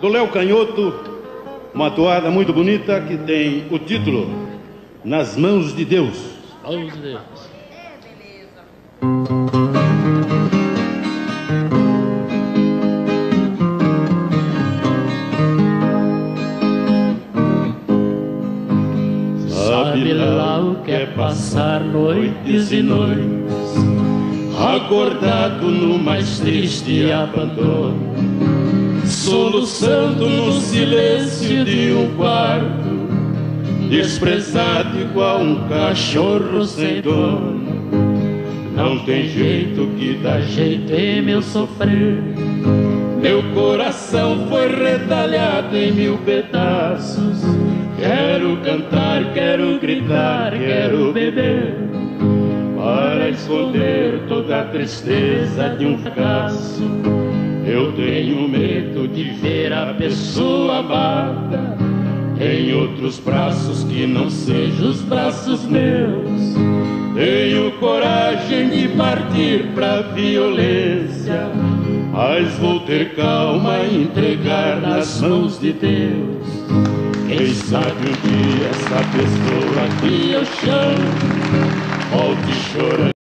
do Léo Canhoto, uma toada muito bonita que tem o título Nas Mãos de Deus. Mãos de Deus. Sabe lá o que é passar noites e noites Acordado no mais triste abandono Soluçando no silêncio de um quarto Desprezado igual um cachorro sem dono. Não tem jeito que dá jeito em meu sofrer. Meu coração foi retalhado em mil pedaços. Quero cantar, quero gritar, quero beber Para esconder toda a tristeza de um fracasso Eu tenho medo de ver a pessoa amada Em outros braços que não sejam os braços meus Tenho coragem de partir pra violência Mas vou ter calma e entregar nas mãos de Deus quem sabe um dia essa pessoa que eu chamo volte chorando.